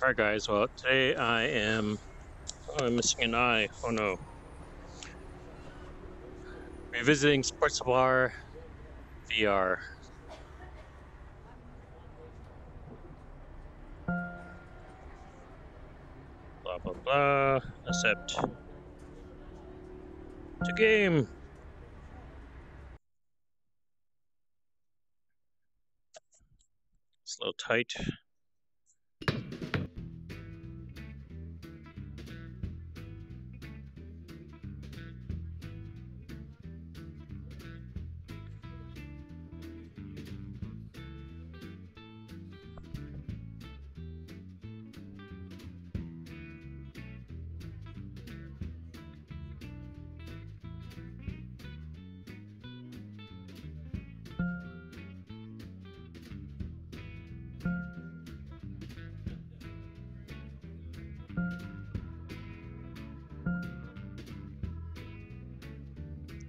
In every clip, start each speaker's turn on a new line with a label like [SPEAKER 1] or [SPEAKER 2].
[SPEAKER 1] Alright guys, well today I am oh, I'm missing an eye. Oh no. Revisiting Sports Bar VR. Blah blah blah. Accept. To game. It's a little tight.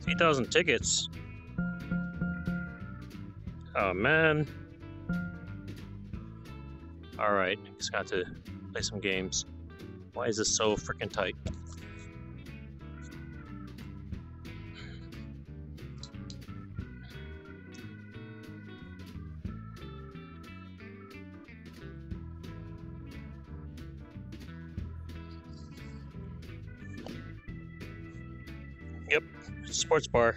[SPEAKER 1] 3,000 tickets. Oh man. Alright, just got to play some games. Why is this so freaking tight? Sports bar.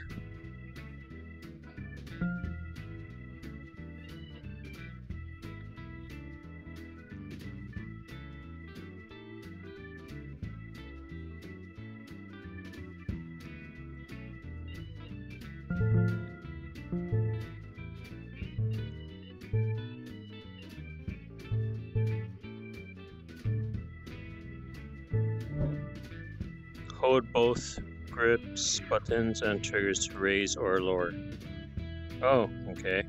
[SPEAKER 1] Hold both buttons, and triggers to raise or lower. Oh, okay.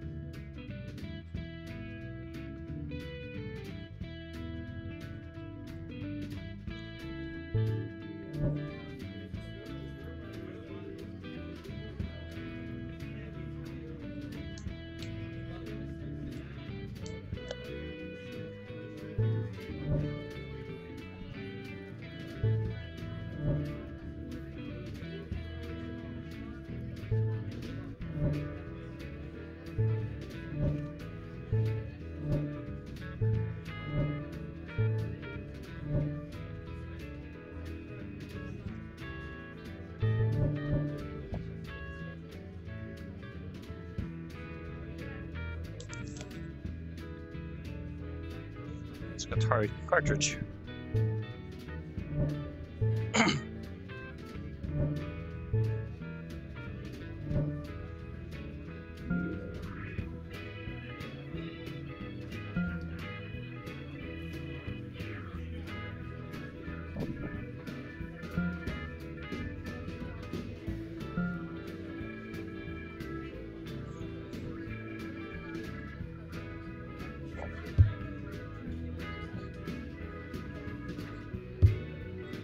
[SPEAKER 1] Atari cartridge.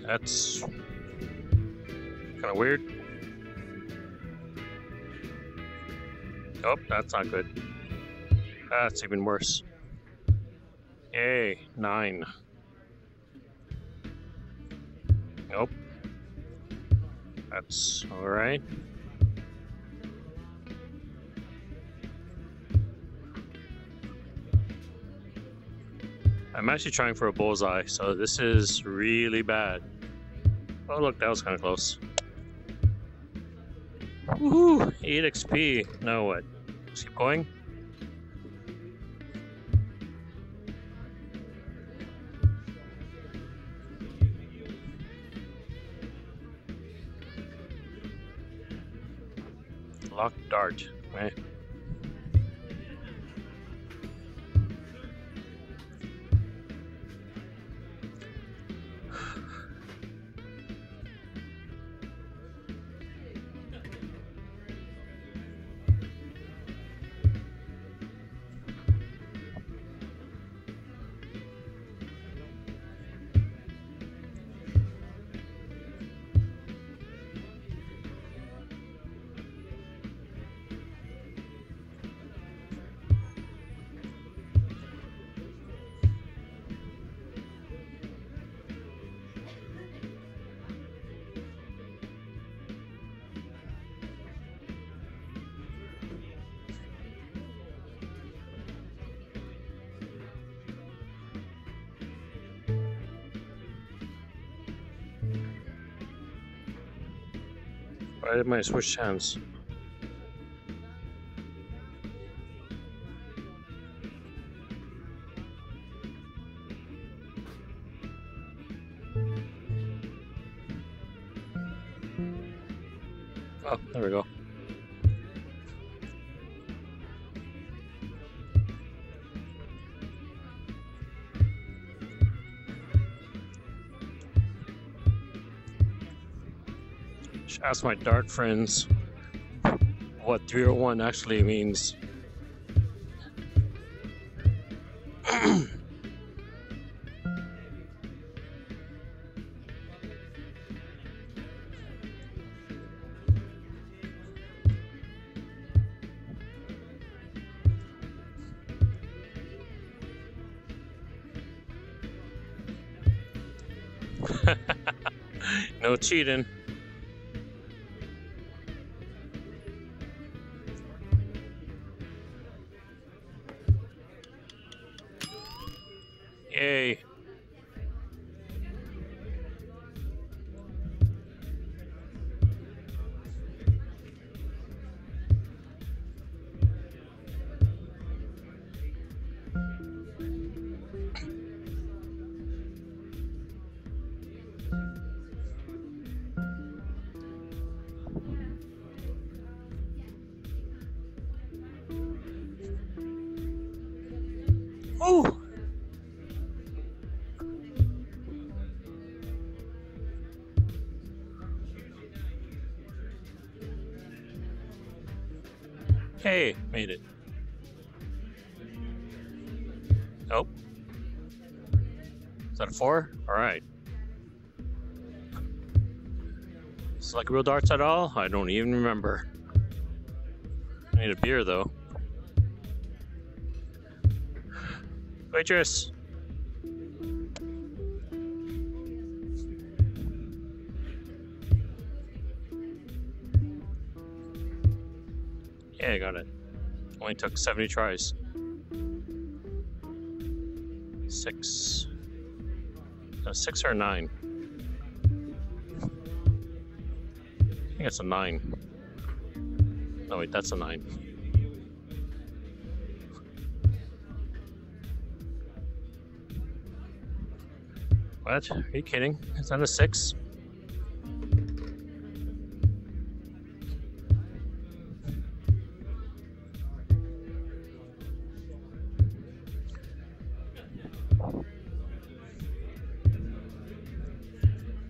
[SPEAKER 1] That's kind of weird. Oh, that's not good. That's even worse. Yay, nine. Nope. That's alright. I'm actually trying for a bullseye, so this is really bad. Oh look, that was kind of close. Woohoo! 8 XP. Now what? Let's keep going. Lock dart. Eh. Did my switch hands? Ask my dart friends what 301 actually means. no cheating. Oh! Hey, made it. Nope. Is that a four? Alright. Is it like real darts at all? I don't even remember. I need a beer though. Yeah, I got it. Only took 70 tries. Six. No, six or nine? I think it's a nine. No, wait, that's a nine. What? Are you kidding? It's on a six?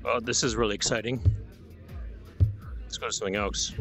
[SPEAKER 1] Oh, this is really exciting. Let's go to something else.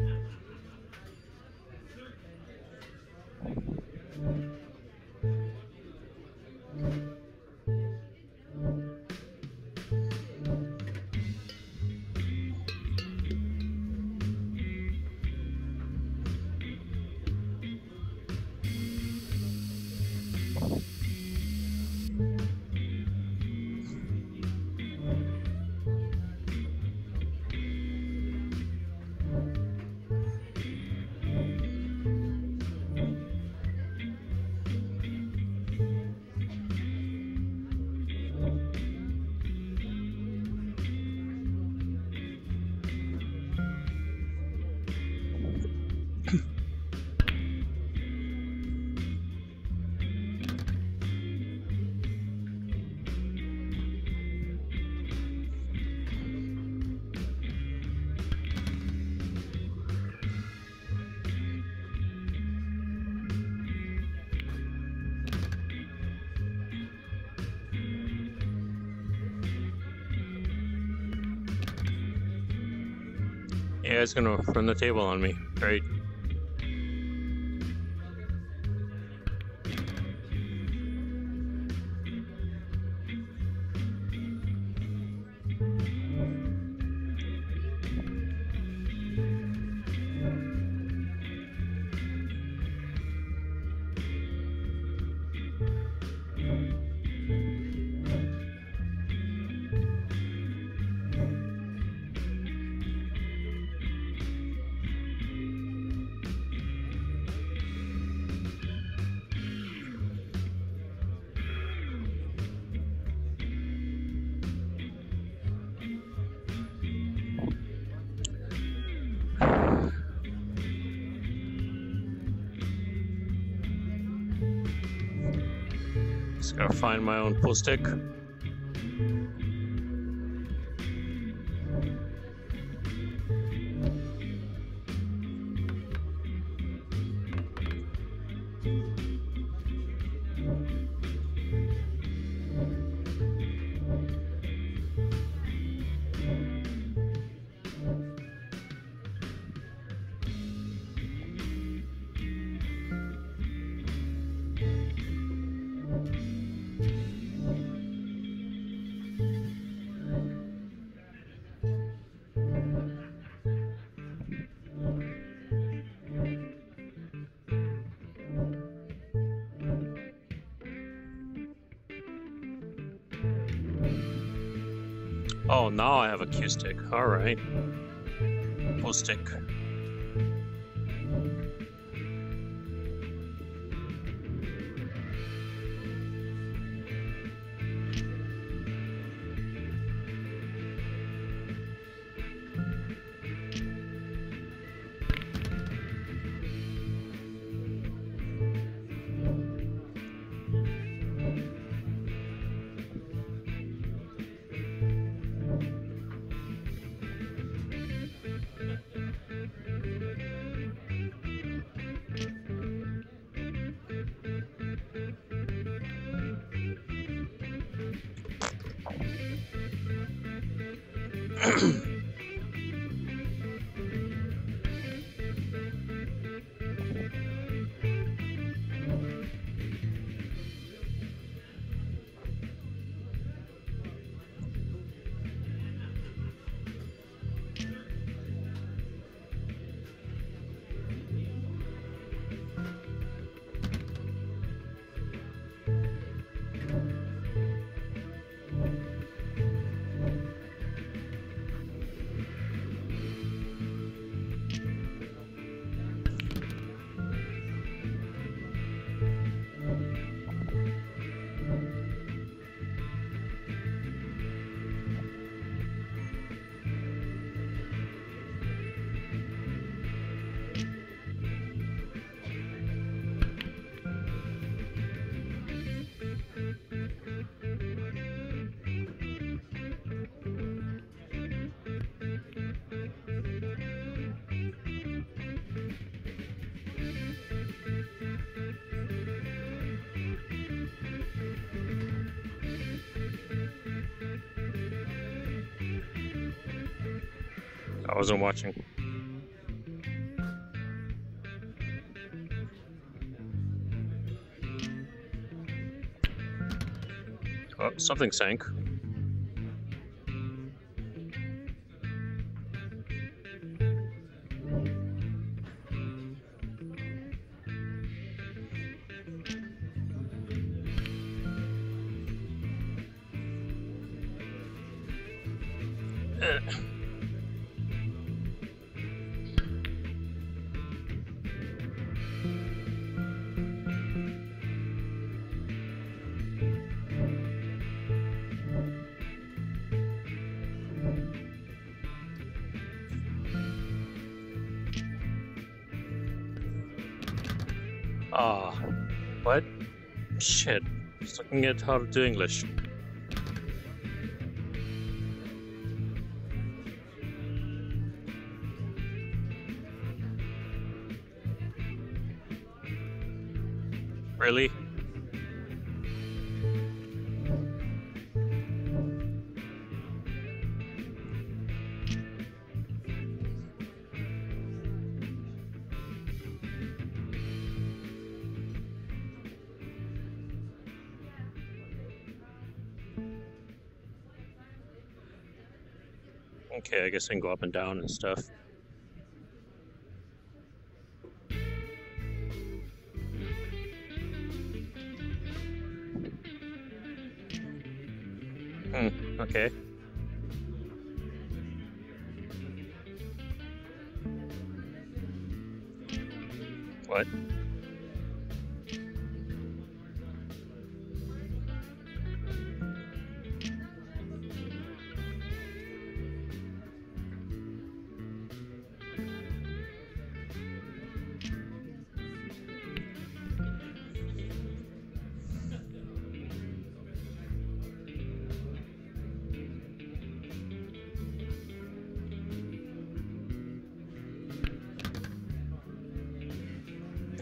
[SPEAKER 1] Yeah, it's gonna run the table on me. Great. Gotta find my own pull stick. Oh, now I have a cue stick. Alright. Pull wasn't watching. Oh, something sank. Ah, what? Shit. Just looking at how to do English. Really? Okay, I guess I can go up and down and stuff.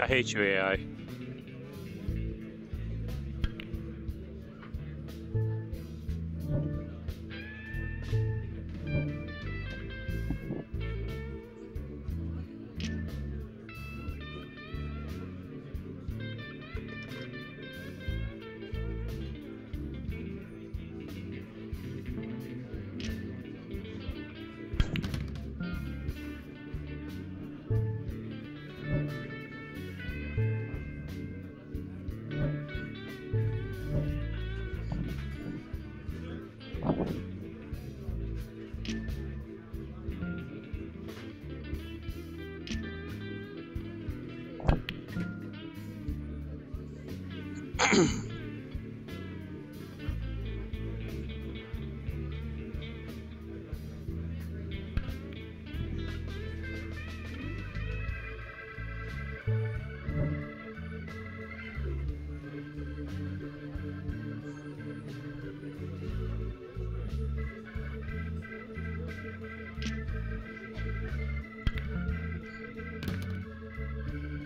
[SPEAKER 1] I hate you, AI.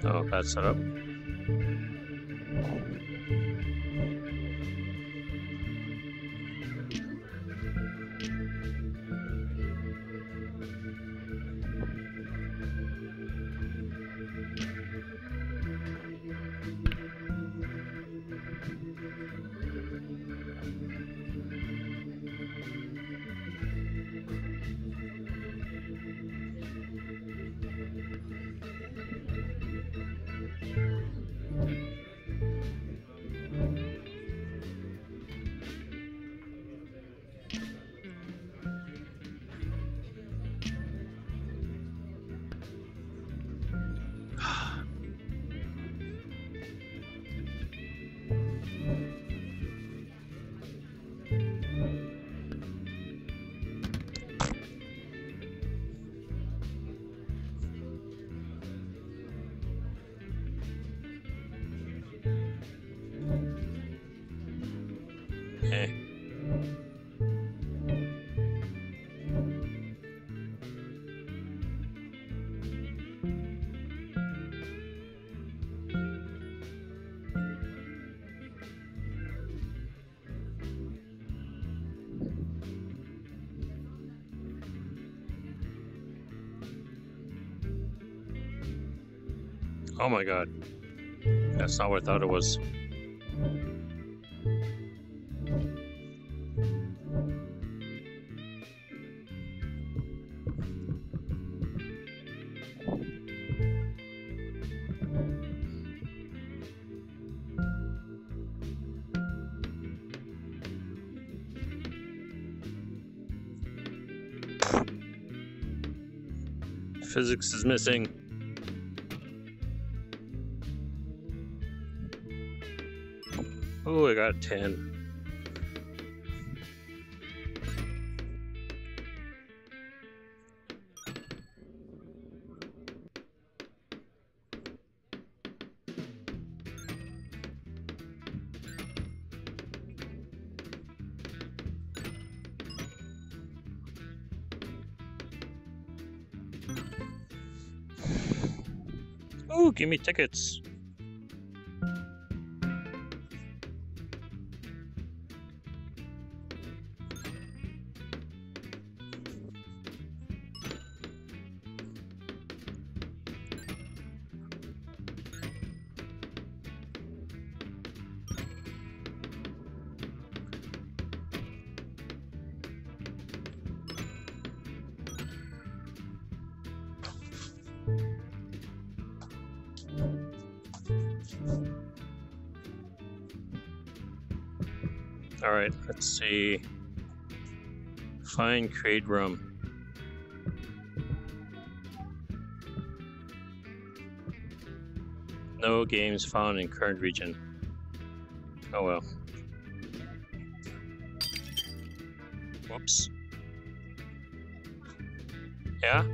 [SPEAKER 1] Oh, that's setup. Okay. Oh my god. That's not what I thought it was. Physics is missing. Oh, I got 10. Ooh, give me tickets. All right, let's see. Find create room. No games found in current region. Oh well. Whoops. Yeah.